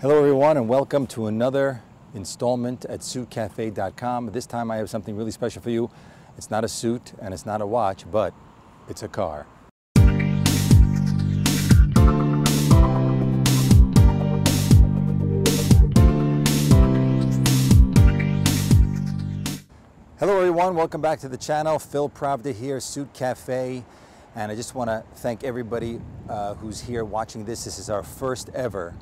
Hello everyone and welcome to another installment at suitcafe.com. This time I have something really special for you. It's not a suit and it's not a watch, but it's a car. Hello everyone, welcome back to the channel. Phil Pravda here, Suit Cafe. And I just want to thank everybody uh, who's here watching this. This is our first ever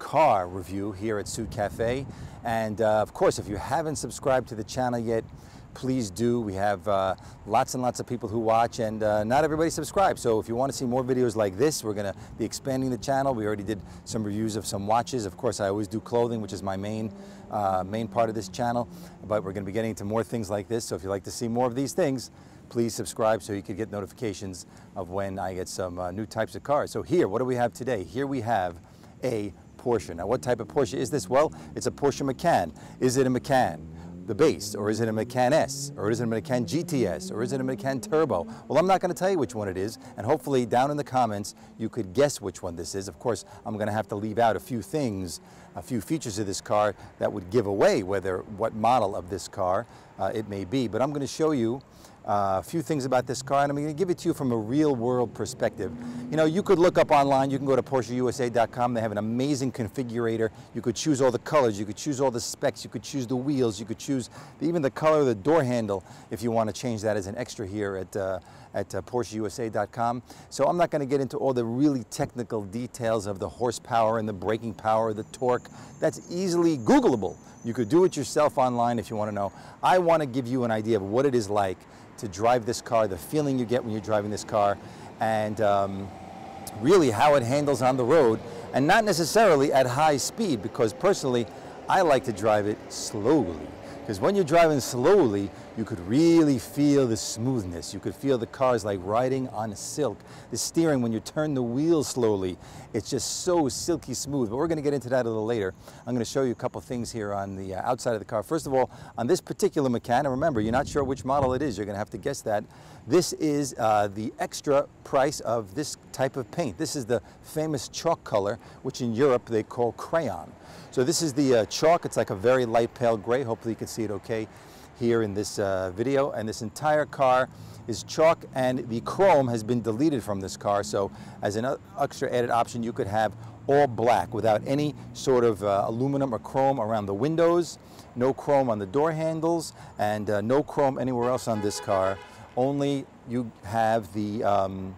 car review here at Suit Cafe. And uh, of course, if you haven't subscribed to the channel yet, please do. We have uh, lots and lots of people who watch and uh, not everybody subscribes. So if you want to see more videos like this, we're going to be expanding the channel. We already did some reviews of some watches. Of course, I always do clothing, which is my main, uh, main part of this channel. But we're going to be getting into more things like this. So if you'd like to see more of these things, please subscribe so you can get notifications of when I get some uh, new types of cars. So here, what do we have today? Here we have a Porsche. Now, what type of Porsche is this? Well, it's a Porsche Macan. Is it a Macan? The base, or is it a Macan S, or is it a Macan GTS, or is it a Macan Turbo? Well, I'm not going to tell you which one it is, and hopefully down in the comments you could guess which one this is. Of course, I'm going to have to leave out a few things, a few features of this car that would give away whether what model of this car uh, it may be. But I'm going to show you uh, a few things about this car, and I'm going to give it to you from a real world perspective. You know, you could look up online, you can go to PorscheUSA.com, they have an amazing configurator. You could choose all the colors, you could choose all the specs, you could choose the wheels, you could choose even the color of the door handle if you want to change that as an extra here at, uh, at uh, PorscheUSA.com. So I'm not going to get into all the really technical details of the horsepower and the braking power, the torque. That's easily Googleable. You could do it yourself online if you want to know. I want to give you an idea of what it is like to drive this car, the feeling you get when you're driving this car, and um, really how it handles on the road, and not necessarily at high speed, because personally, I like to drive it slowly. Because when you're driving slowly, you could really feel the smoothness. You could feel the cars like riding on silk. The steering, when you turn the wheel slowly, it's just so silky smooth. But we're going to get into that a little later. I'm going to show you a couple things here on the uh, outside of the car. First of all, on this particular Macan, and remember, you're not sure which model it is. You're going to have to guess that. This is uh, the extra price of this type of paint. This is the famous chalk color, which in Europe they call crayon. So this is the uh, chalk. It's like a very light pale gray. Hopefully you can see it okay here in this uh, video. And this entire car is chalk and the chrome has been deleted from this car. So as an extra added option, you could have all black without any sort of uh, aluminum or chrome around the windows, no chrome on the door handles, and uh, no chrome anywhere else on this car. Only you have the um,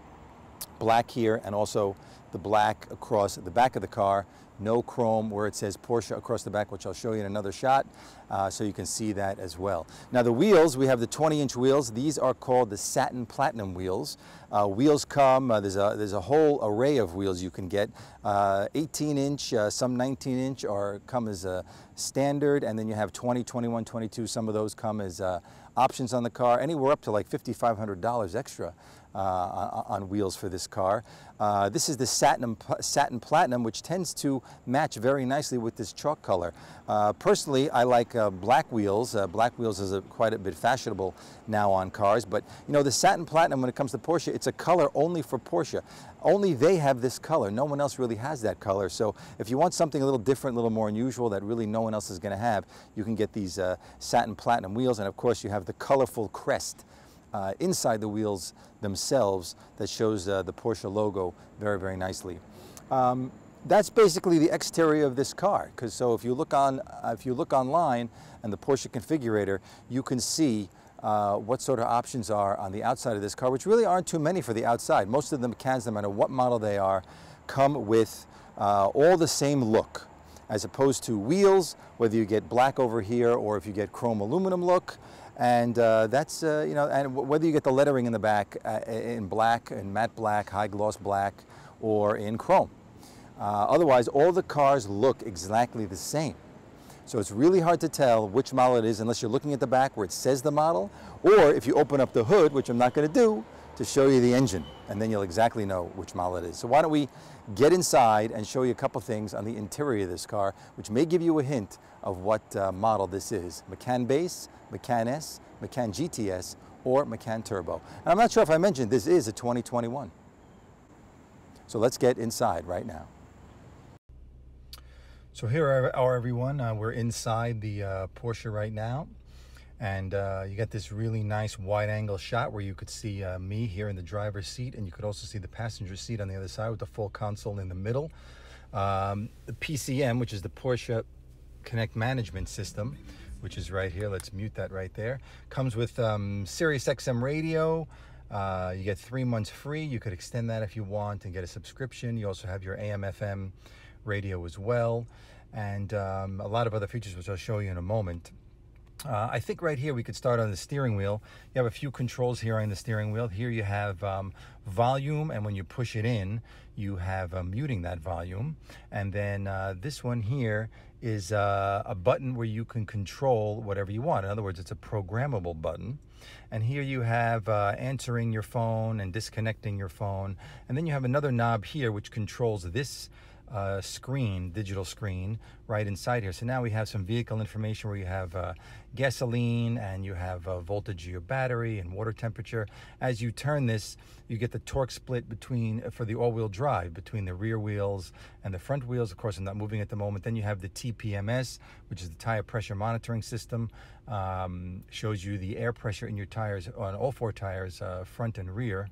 black here and also the black across the back of the car no chrome where it says Porsche across the back, which I'll show you in another shot, uh, so you can see that as well. Now the wheels, we have the 20-inch wheels. These are called the Satin Platinum wheels. Uh, wheels come, uh, there's, a, there's a whole array of wheels you can get. 18-inch, uh, uh, some 19-inch are come as a standard, and then you have 20, 21, 22. Some of those come as uh, options on the car, anywhere up to like $5,500 extra uh, on wheels for this car. Uh, this is the satin, satin platinum, which tends to match very nicely with this chalk color. Uh, personally, I like uh, black wheels. Uh, black wheels is a, quite a bit fashionable now on cars, but you know, the satin platinum, when it comes to Porsche, it's a color only for Porsche. Only they have this color. No one else really has that color. So if you want something a little different, a little more unusual that really no one else is going to have, you can get these uh, satin platinum wheels. And of course, you have the colorful crest uh, inside the wheels themselves that shows uh, the Porsche logo very, very nicely. Um, that's basically the exterior of this car. Because so if you look on, if you look online and the Porsche configurator, you can see uh, what sort of options are on the outside of this car, which really aren't too many for the outside. Most of the Macans, no matter what model they are, come with uh, all the same look, as opposed to wheels, whether you get black over here or if you get chrome aluminum look, and uh, that's, uh, you know, and whether you get the lettering in the back uh, in black, in matte black, high gloss black, or in chrome. Uh, otherwise, all the cars look exactly the same. So it's really hard to tell which model it is unless you're looking at the back where it says the model, or if you open up the hood, which I'm not going to do, to show you the engine, and then you'll exactly know which model it is. So why don't we get inside and show you a couple things on the interior of this car, which may give you a hint of what uh, model this is. Macan Base, Macan S, Macan GTS, or Macan Turbo. And I'm not sure if I mentioned this is a 2021. So let's get inside right now. So here are, are everyone. Uh, we're inside the uh, Porsche right now. And uh, you got this really nice wide angle shot where you could see uh, me here in the driver's seat and you could also see the passenger seat on the other side with the full console in the middle. Um, the PCM, which is the Porsche Connect Management System, which is right here. Let's mute that right there. Comes with um, Sirius XM radio. Uh, you get three months free. You could extend that if you want and get a subscription. You also have your AM FM radio as well, and um, a lot of other features, which I'll show you in a moment. Uh, I think right here we could start on the steering wheel. You have a few controls here on the steering wheel. Here you have um, volume, and when you push it in, you have uh, muting that volume. And then uh, this one here is uh, a button where you can control whatever you want. In other words, it's a programmable button. And here you have uh, answering your phone and disconnecting your phone. And then you have another knob here which controls this uh, screen, digital screen, right inside here. So now we have some vehicle information where you have uh, gasoline and you have uh, voltage of your battery and water temperature. As you turn this, you get the torque split between uh, for the all-wheel drive between the rear wheels and the front wheels. Of course, I'm not moving at the moment. Then you have the TPMS, which is the tire pressure monitoring system. Um, shows you the air pressure in your tires on all four tires, uh, front and rear.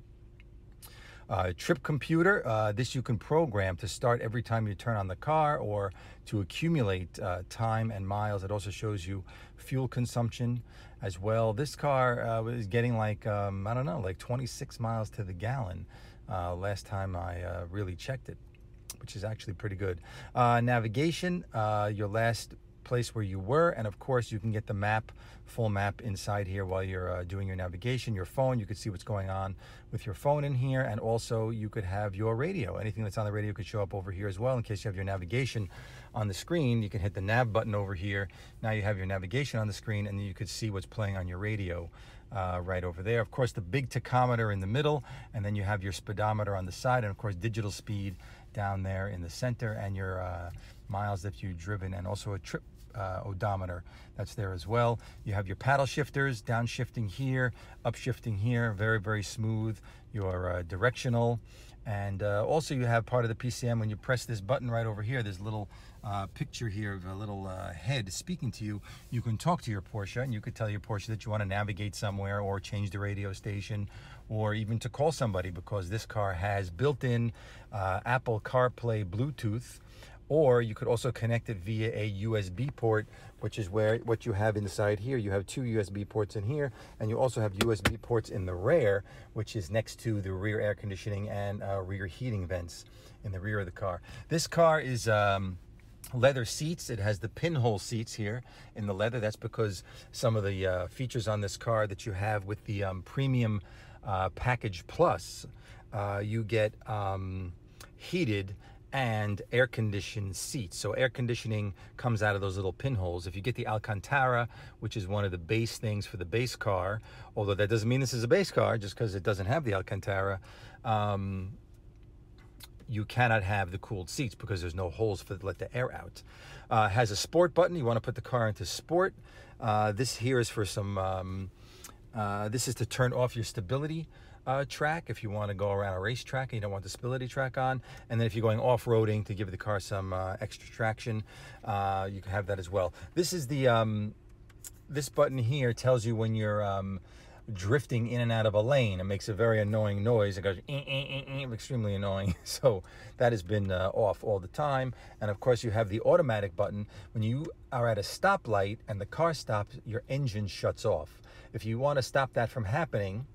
Uh, trip computer, uh, this you can program to start every time you turn on the car or to accumulate uh, time and miles. It also shows you fuel consumption as well. This car uh, is getting like, um, I don't know, like 26 miles to the gallon uh, last time I uh, really checked it, which is actually pretty good. navigation, your last place where you were and of course you can get the map full map inside here while you're uh, doing your navigation your phone. You could see what's going on with your phone in here and also you could have your radio. Anything that's on the radio could show up over here as well. In case you have your navigation on the screen you can hit the nav button over here. Now you have your navigation on the screen and you could see what's playing on your radio uh, right over there. Of course, the big tachometer in the middle, and then you have your speedometer on the side, and of course, digital speed down there in the center, and your uh, miles that you've driven, and also a trip uh, odometer that's there as well. You have your paddle shifters, downshifting here, upshifting here, very, very smooth. Your uh, directional. And uh, also you have part of the PCM when you press this button right over here, this little uh, picture here of a little uh, head speaking to you. You can talk to your Porsche and you could tell your Porsche that you want to navigate somewhere or change the radio station or even to call somebody because this car has built-in uh, Apple CarPlay Bluetooth or you could also connect it via a USB port, which is where what you have inside here. You have two USB ports in here, and you also have USB ports in the rear, which is next to the rear air conditioning and uh, rear heating vents in the rear of the car. This car is um, leather seats. It has the pinhole seats here in the leather. That's because some of the uh, features on this car that you have with the um, premium uh, package plus, uh, you get um, heated and air conditioned seats. So air conditioning comes out of those little pinholes. If you get the Alcantara, which is one of the base things for the base car, although that doesn't mean this is a base car just because it doesn't have the Alcantara, um, you cannot have the cooled seats because there's no holes for to let the air out. Uh, has a sport button. You want to put the car into sport. Uh, this here is for some, um, uh, this is to turn off your stability uh, track if you want to go around a racetrack and you don't want the stability track on. And then if you're going off-roading to give the car some uh, extra traction, uh, you can have that as well. This is the, um, this button here tells you when you're um, drifting in and out of a lane. It makes a very annoying noise. It goes eh, eh, eh, extremely annoying. So that has been uh, off all the time. And of course you have the automatic button. When you are at a stoplight and the car stops, your engine shuts off. If you want to stop that from happening,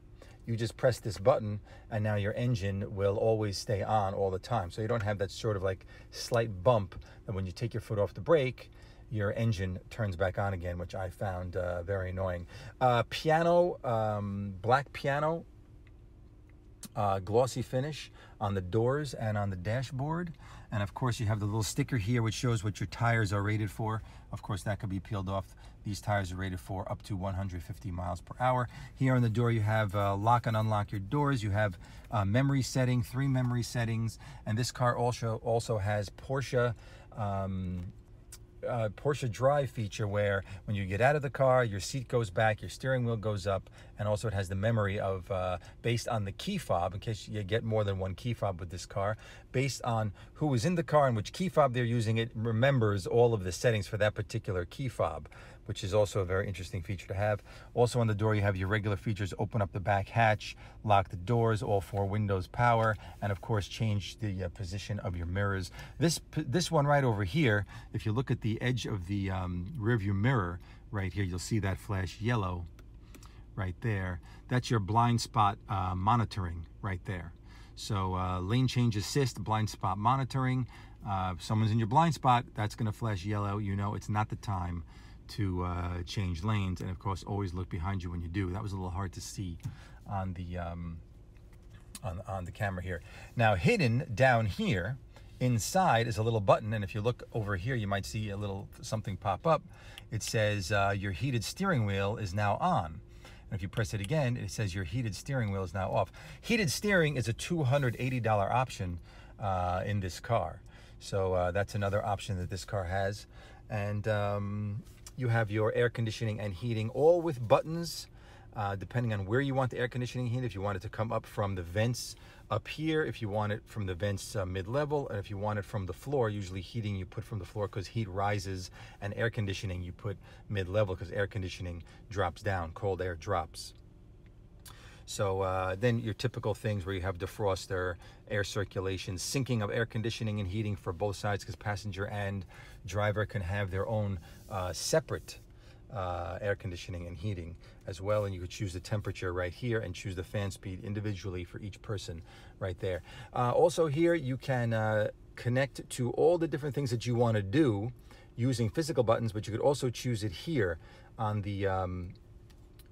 you just press this button and now your engine will always stay on all the time. So you don't have that sort of like slight bump that when you take your foot off the brake, your engine turns back on again, which I found uh, very annoying. Uh, piano, um, black piano, uh, glossy finish on the doors and on the dashboard. And of course you have the little sticker here which shows what your tires are rated for. Of course that could be peeled off. These tires are rated for up to 150 miles per hour. Here on the door you have uh, lock and unlock your doors. You have uh, memory setting, three memory settings. And this car also, also has Porsche um, uh, Porsche Drive feature where when you get out of the car, your seat goes back, your steering wheel goes up, and also it has the memory of, uh, based on the key fob, in case you get more than one key fob with this car, based on who was in the car and which key fob they're using, it remembers all of the settings for that particular key fob which is also a very interesting feature to have. Also on the door, you have your regular features, open up the back hatch, lock the doors, all four windows power, and of course, change the uh, position of your mirrors. This, this one right over here, if you look at the edge of the um, rear view mirror right here, you'll see that flash yellow right there. That's your blind spot uh, monitoring right there. So uh, lane change assist, blind spot monitoring. Uh, if someone's in your blind spot, that's gonna flash yellow. You know it's not the time to uh, change lanes. And of course always look behind you when you do. That was a little hard to see on the um, on, on the camera here. Now hidden down here inside is a little button. And if you look over here you might see a little something pop up. It says uh, your heated steering wheel is now on and if you press it again it says your heated steering wheel is now off. Heated steering is a $280 option uh, in this car. So uh, that's another option that this car has. And um, you have your air conditioning and heating all with buttons uh, depending on where you want the air conditioning heat if you want it to come up from the vents up here if you want it from the vents uh, mid-level and if you want it from the floor usually heating you put from the floor because heat rises and air conditioning you put mid-level because air conditioning drops down cold air drops. So uh, then your typical things where you have defroster, air circulation, syncing of air conditioning and heating for both sides because passenger and driver can have their own uh, separate uh, air conditioning and heating as well. And you could choose the temperature right here and choose the fan speed individually for each person right there. Uh, also here you can uh, connect to all the different things that you want to do using physical buttons, but you could also choose it here on the um,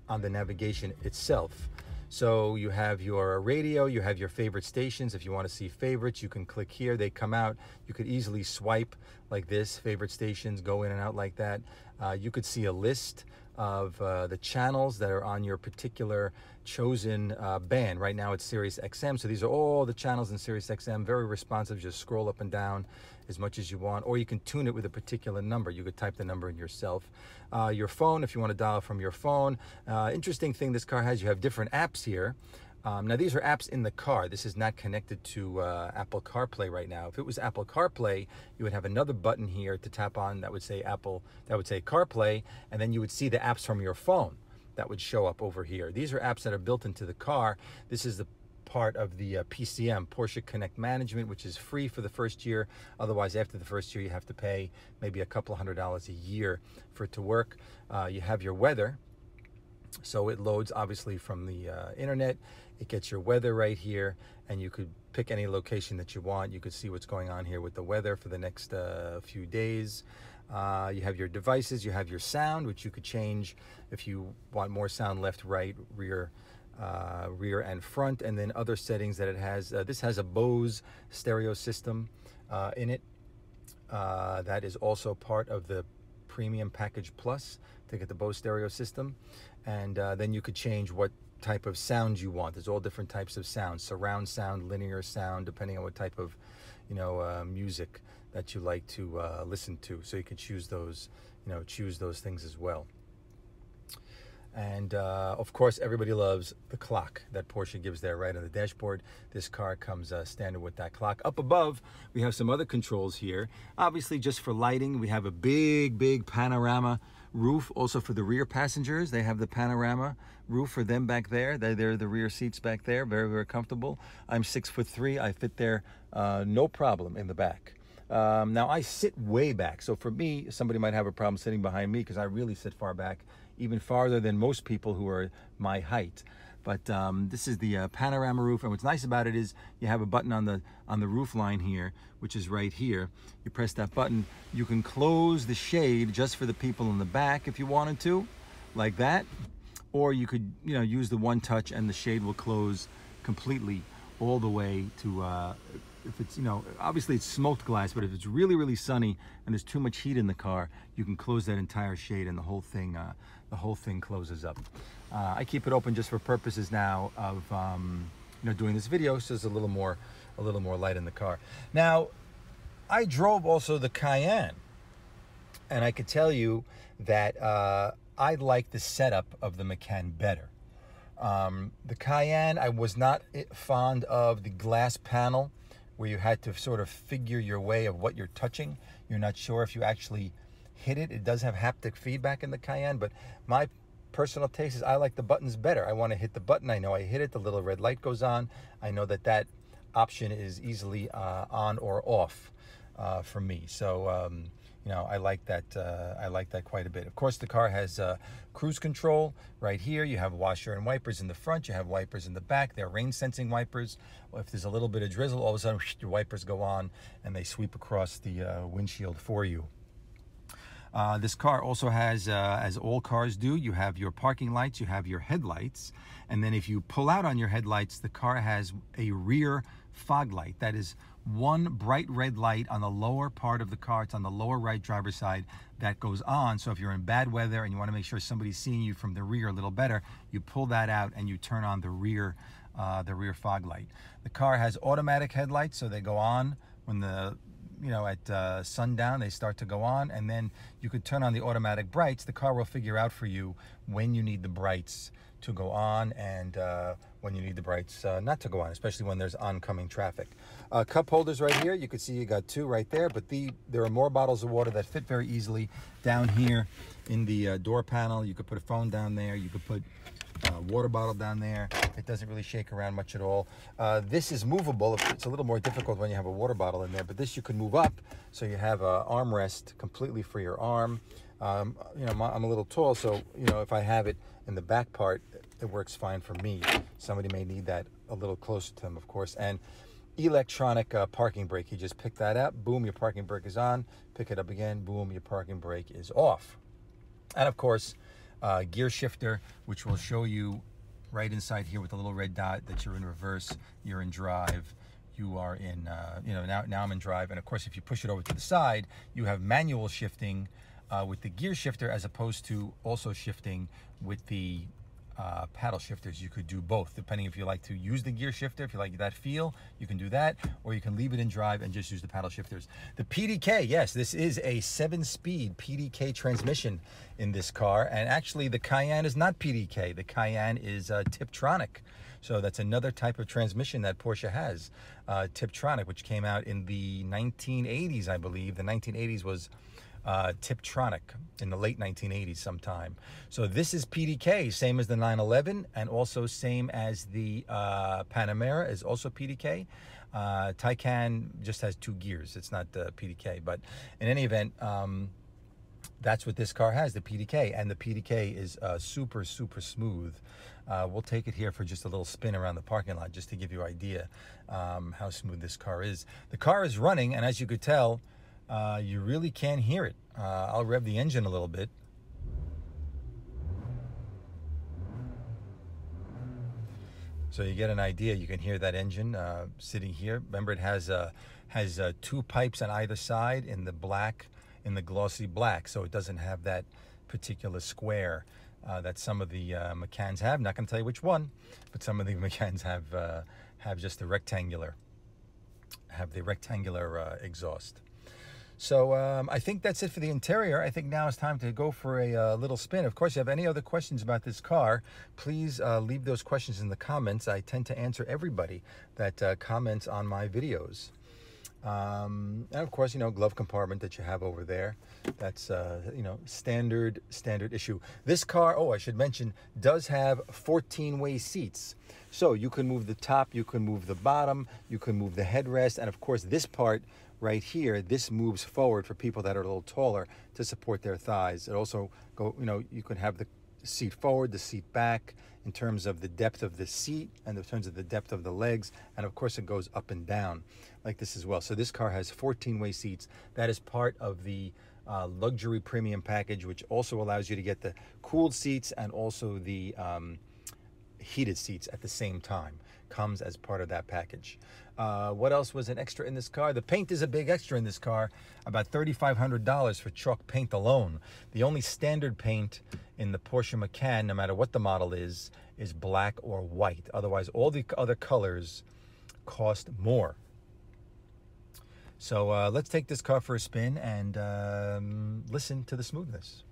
on the navigation itself. So you have your radio, you have your favorite stations. If you want to see favorites, you can click here. They come out. You could easily swipe like this, favorite stations, go in and out like that. Uh, you could see a list of uh, the channels that are on your particular chosen uh, band. Right now it's Sirius XM, so these are all the channels in Sirius XM, very responsive, just scroll up and down as much as you want, or you can tune it with a particular number. You could type the number in yourself. Uh, your phone, if you want to dial from your phone. Uh, interesting thing this car has, you have different apps here. Um, now these are apps in the car. This is not connected to uh, Apple CarPlay right now. If it was Apple CarPlay, you would have another button here to tap on that would say Apple, that would say CarPlay, and then you would see the apps from your phone that would show up over here. These are apps that are built into the car. This is the part of the uh, PCM, Porsche Connect Management, which is free for the first year. Otherwise, after the first year, you have to pay maybe a couple hundred dollars a year for it to work. Uh, you have your weather. So it loads obviously from the uh, internet. It gets your weather right here, and you could pick any location that you want. You could see what's going on here with the weather for the next uh, few days. Uh, you have your devices, you have your sound, which you could change if you want more sound left, right, rear, uh, rear and front, and then other settings that it has. Uh, this has a Bose stereo system uh, in it. Uh, that is also part of the Premium Package Plus to get the Bose stereo system. And then you could change what type of sound you want. There's all different types of sound, surround sound, linear sound, depending on what type of, you know, uh, music that you like to listen to. So you can choose those, you know, choose those things as well. And uh, of course, everybody loves the clock that Porsche gives there right on the dashboard. This car comes uh, standard with that clock. Up above, we have some other controls here. Obviously, just for lighting, we have a big, big panorama roof. Also for the rear passengers, they have the panorama roof for them back there. They're, they're the rear seats back there, very, very comfortable. I'm six foot three. I fit there uh, no problem in the back. Um, now I sit way back. So for me, somebody might have a problem sitting behind me because I really sit far back even farther than most people who are my height. But um, this is the uh, panorama roof, and what's nice about it is you have a button on the on the roof line here, which is right here. You press that button, you can close the shade just for the people in the back if you wanted to, like that. Or you could, you know, use the one touch and the shade will close completely all the way to uh, if it's, you know, obviously it's smoked glass, but if it's really, really sunny and there's too much heat in the car, you can close that entire shade and the whole thing, uh, the whole thing closes up. Uh, I keep it open just for purposes now of, um, you know, doing this video, so there's a little more, a little more light in the car. Now, I drove also the Cayenne, and I could tell you that uh, I like the setup of the Macan better. Um, the Cayenne, I was not fond of the glass panel where you had to sort of figure your way of what you're touching. You're not sure if you actually hit it. It does have haptic feedback in the Cayenne, but my personal taste is I like the buttons better. I want to hit the button. I know I hit it. The little red light goes on. I know that that option is easily uh, on or off uh, for me. So, um, you know, I like that. Uh, I like that quite a bit. Of course, the car has uh, cruise control right here. You have washer and wipers in the front. You have wipers in the back. They're rain sensing wipers. If there's a little bit of drizzle, all of a sudden your wipers go on and they sweep across the uh, windshield for you. Uh, this car also has, uh, as all cars do, you have your parking lights, you have your headlights, and then if you pull out on your headlights, the car has a rear fog light. That is one bright red light on the lower part of the car. It's on the lower right driver's side that goes on. So if you're in bad weather and you want to make sure somebody's seeing you from the rear a little better, you pull that out and you turn on the rear, uh, the rear fog light. The car has automatic headlights, so they go on when the you know at uh, sundown they start to go on and then you could turn on the automatic brights the car will figure out for you when you need the brights to go on and uh, when you need the brights uh, not to go on, especially when there's oncoming traffic. Uh, cup holders right here, you can see you got two right there, but the there are more bottles of water that fit very easily down here in the uh, door panel. You could put a phone down there, you could put a water bottle down there. It doesn't really shake around much at all. Uh, this is movable. It's a little more difficult when you have a water bottle in there, but this you can move up so you have an armrest completely for your arm. Um, you know, I'm a little tall, so you know if I have it in the back part, it works fine for me. Somebody may need that a little closer to them, of course. And electronic uh, parking brake. You just pick that up, boom, your parking brake is on. Pick it up again, boom, your parking brake is off. And of course, uh, gear shifter, which will show you right inside here with a little red dot that you're in reverse, you're in drive you are in, uh, you know, now, now I'm in drive. And of course, if you push it over to the side, you have manual shifting uh, with the gear shifter as opposed to also shifting with the uh, paddle shifters. You could do both, depending if you like to use the gear shifter, if you like that feel, you can do that, or you can leave it in drive and just use the paddle shifters. The PDK, yes, this is a seven-speed PDK transmission in this car, and actually the Cayenne is not PDK. The Cayenne is uh, Tiptronic. So that's another type of transmission that Porsche has, uh, Tiptronic, which came out in the 1980s, I believe. The 1980s was uh, Tiptronic in the late 1980s sometime. So this is PDK, same as the 911 and also same as the uh, Panamera is also PDK. Uh, Taycan just has two gears. It's not the PDK, but in any event, um, that's what this car has, the PDK, and the PDK is uh, super, super smooth. Uh, we'll take it here for just a little spin around the parking lot just to give you idea um, how smooth this car is. The car is running, and as you could tell, uh, you really can't hear it. Uh, I'll rev the engine a little bit. So you get an idea. You can hear that engine uh, sitting here. Remember, it has uh, has uh, two pipes on either side in the black, in the glossy black. So it doesn't have that particular square uh, that some of the uh, Macans have. Not going to tell you which one, but some of the Macans have uh, have just the rectangular, have the rectangular exhaust. So um, I think that's it for the interior. I think now it's time to go for a uh, little spin. Of course, if you have any other questions about this car, please uh, leave those questions in the comments. I tend to answer everybody that uh, comments on my videos. Um, and of course, you know, glove compartment that you have over there. That's, uh, you know, standard, standard issue. This car, oh, I should mention, does have 14-way seats. So you can move the top, you can move the bottom, you can move the headrest, and of course, this part right here, this moves forward for people that are a little taller to support their thighs. It also go, you know, you can have the seat forward, the seat back in terms of the depth of the seat and in terms of the depth of the legs. And of course it goes up and down like this as well. So this car has 14 way seats. That is part of the uh, luxury premium package, which also allows you to get the cooled seats and also the um, heated seats at the same time comes as part of that package. Uh, what else was an extra in this car? The paint is a big extra in this car, about $3,500 for chalk paint alone. The only standard paint in the Porsche Macan, no matter what the model is, is black or white. Otherwise, all the other colors cost more. So uh, let's take this car for a spin and um, listen to the smoothness.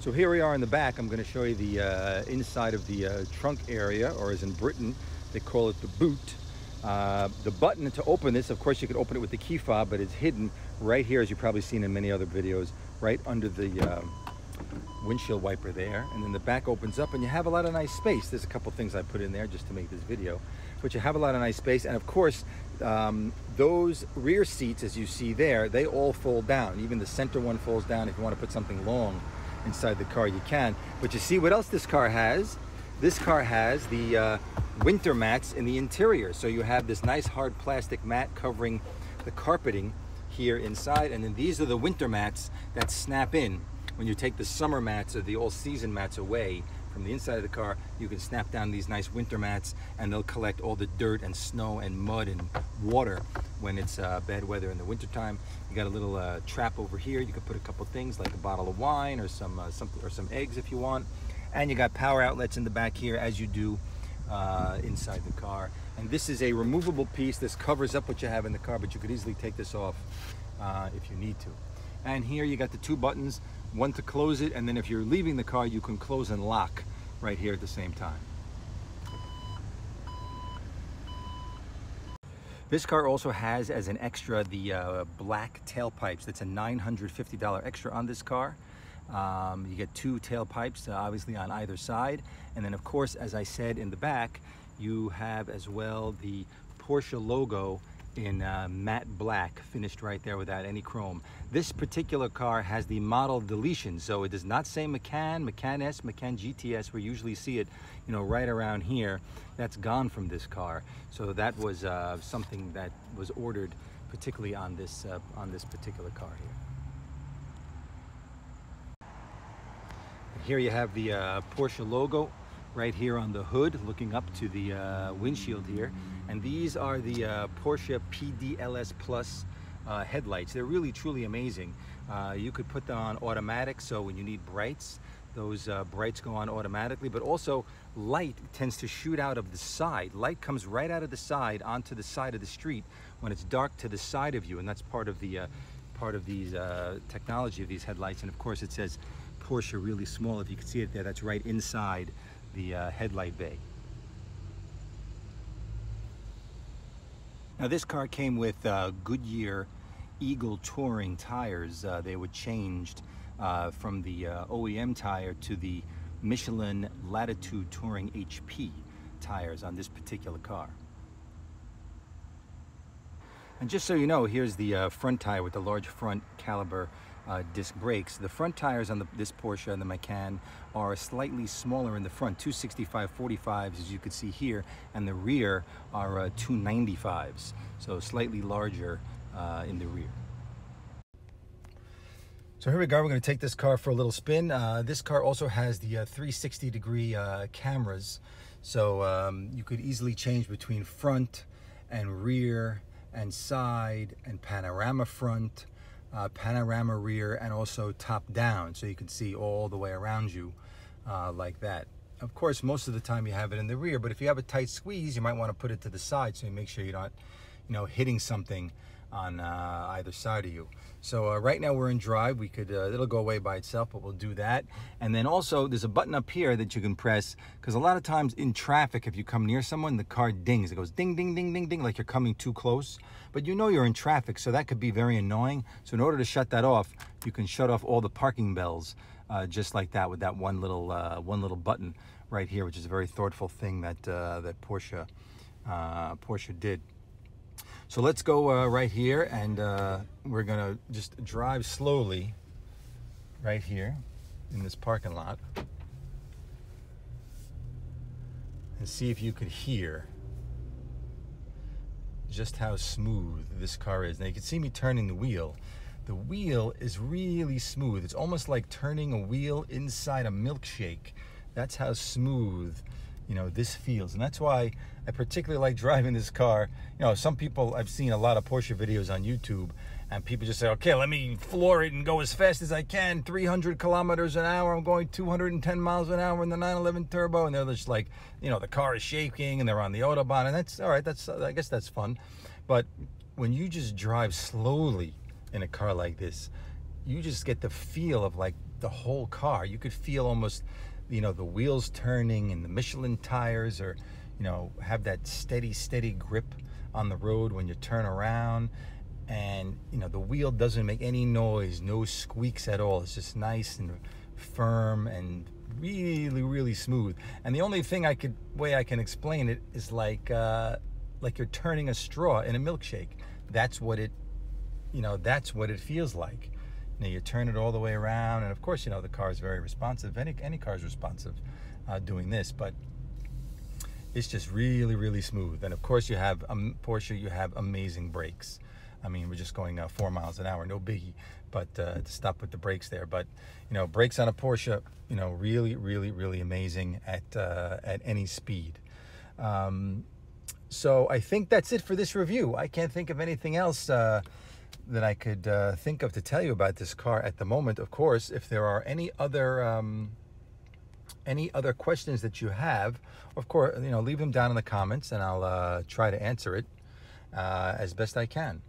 So here we are in the back. I'm going to show you the uh, inside of the uh, trunk area, or as in Britain, they call it the boot. Uh, the button to open this, of course, you could open it with the key fob, but it's hidden right here, as you've probably seen in many other videos, right under the um, windshield wiper there. And then the back opens up and you have a lot of nice space. There's a couple things I put in there just to make this video, but you have a lot of nice space. And of course, um, those rear seats, as you see there, they all fold down. Even the center one folds down if you want to put something long inside the car, you can. But you see what else this car has? This car has the uh, winter mats in the interior. So you have this nice hard plastic mat covering the carpeting here inside. And then these are the winter mats that snap in. When you take the summer mats or the all season mats away from the inside of the car, you can snap down these nice winter mats and they'll collect all the dirt and snow and mud and water when it's uh, bad weather in the wintertime. You got a little uh, trap over here. You can put a couple things like a bottle of wine or some, uh, something, or some eggs if you want. And you got power outlets in the back here as you do uh, inside the car. And this is a removable piece. This covers up what you have in the car, but you could easily take this off uh, if you need to. And here you got the two buttons, one to close it, and then if you're leaving the car, you can close and lock right here at the same time. This car also has as an extra the uh, black tailpipes. That's a $950 extra on this car. Um, you get two tailpipes, uh, obviously on either side. And then of course, as I said in the back, you have as well the Porsche logo in uh, matte black, finished right there without any chrome. This particular car has the model deletion, so it does not say Macan, Macan S, Macan GTS. We usually see it, you know, right around here. That's gone from this car. So that was uh, something that was ordered particularly on this, uh, on this particular car here. Here you have the uh, Porsche logo right here on the hood looking up to the uh, windshield here. And these are the uh, Porsche PDLS Plus uh, headlights. They're really truly amazing. Uh, you could put them on automatic so when you need brights, those uh, brights go on automatically, but also light tends to shoot out of the side. Light comes right out of the side onto the side of the street when it's dark to the side of you, and that's part of the part of these technology of these headlights. And of course it says Porsche really small. If you can see it there, that's right inside the uh, headlight bay. Now this car came with uh, Goodyear Eagle Touring tires. Uh, they were changed uh, from the uh, OEM tire to the Michelin Latitude Touring HP tires on this particular car. And just so you know, here's the uh, front tire with the large front caliber uh, disc brakes. The front tires on the, this Porsche and the Macan are slightly smaller in the front, 265 45s as you can see here, and the rear are uh, 295s, so slightly larger uh, in the rear. So here we go, we're gonna take this car for a little spin. Uh, this car also has the uh, 360 degree uh, cameras, so um, you could easily change between front and rear and side and panorama front uh, panorama rear and also top down so you can see all the way around you uh, like that. Of course, most of the time you have it in the rear, but if you have a tight squeeze, you might want to put it to the side so you make sure you're not, you know, hitting something on uh, either side of you. So uh, right now we're in drive. We could, uh, it'll go away by itself, but we'll do that. And then also there's a button up here that you can press because a lot of times in traffic, if you come near someone, the car dings. It goes ding, ding, ding, ding, ding, like you're coming too close. But you know you're in traffic, so that could be very annoying. So in order to shut that off, you can shut off all the parking bells uh, just like that with that one little, uh, one little button right here, which is a very thoughtful thing that, uh, that Porsche, Porsche did. So let's go uh, right here and uh, we're gonna just drive slowly right here in this parking lot and see if you could hear just how smooth this car is. Now you can see me turning the wheel. The wheel is really smooth. It's almost like turning a wheel inside a milkshake. That's how smooth you know, this feels. And that's why I particularly like driving this car. You know, some people, I've seen a lot of Porsche videos on YouTube, and people just say, okay, let me floor it and go as fast as I can, 300 kilometers an hour. I'm going 210 miles an hour in the 911 Turbo. And they're just like, you know, the car is shaking and they're on the Autobahn. And that's, all right, that's, uh, I guess that's fun. But when you just drive slowly in a car like this, you just get the feel of like the whole car. You could feel almost, you know, the wheels turning and the Michelin tires or you know, have that steady, steady grip on the road when you turn around. And, you know, the wheel doesn't make any noise, no squeaks at all. It's just nice and firm and really, really smooth. And the only thing I could, way I can explain it is like, uh, like you're turning a straw in a milkshake. That's what it, you know, that's what it feels like. You, you turn it all the way around, and of course, you know the car is very responsive. Any any car is responsive uh, doing this, but it's just really, really smooth. And of course, you have um, Porsche. You have amazing brakes. I mean, we're just going uh, four miles an hour, no biggie. But uh, to stop with the brakes there, but you know, brakes on a Porsche, you know, really, really, really amazing at uh, at any speed. Um, so I think that's it for this review. I can't think of anything else uh, that I could uh, think of to tell you about this car at the moment. Of course, if there are any other um, any other questions that you have, of course, you know, leave them down in the comments, and I'll uh, try to answer it uh, as best I can.